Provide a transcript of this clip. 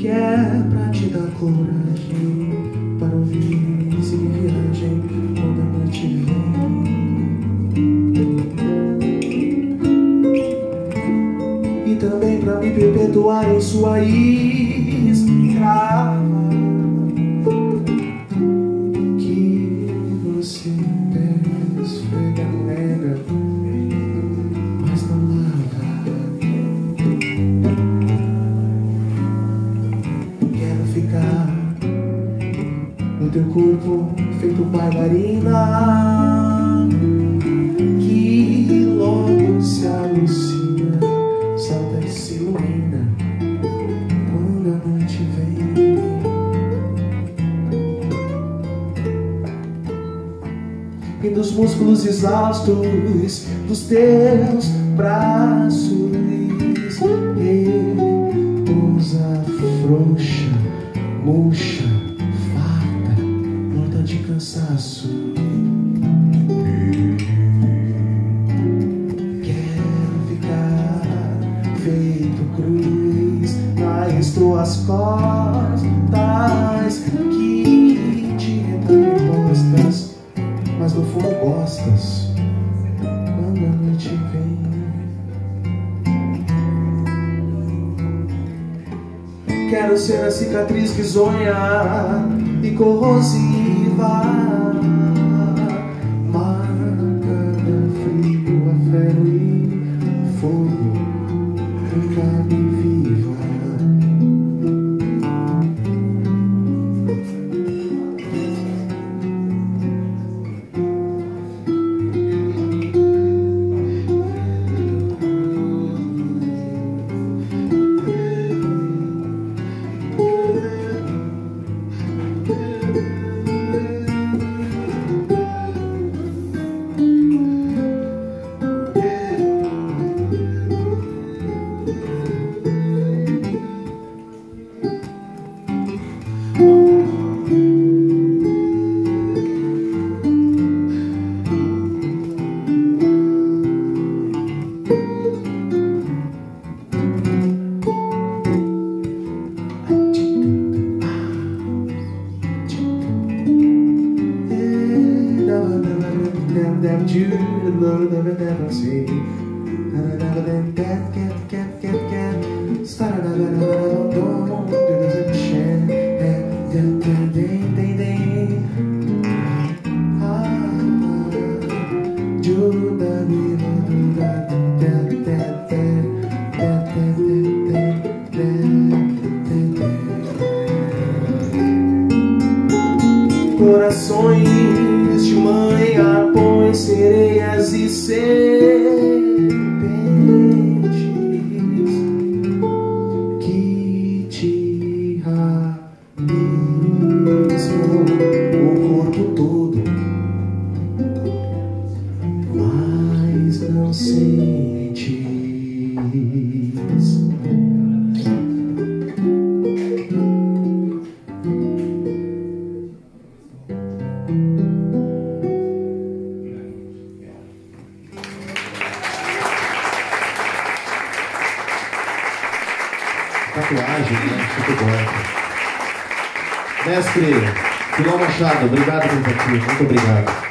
que é pra te dar coragem para ouvir e seguir viagem quando a noite vem. E também pra me perpetuar em sua escrava. Que você esfrega, nega, teu corpo feito bailarina que logo se alucina, salta e se ilumina quando a noite vem. E dos músculos exaustos dos teus braços repousa frouxa, murcha, cansaço. Quero ficar feito cruz nas tuas costas que te retampostas, mas no fundo gostas quando a noite vem. Quero ser a cicatriz risonha e corrosiva home. Em carne viva Corações de mãe põe sereias e serpentes que te o corpo todo, mas não sentes. Tatuagem, né? Muito bom. Mestre, Filão Machado, obrigado por estar aqui. Muito obrigado.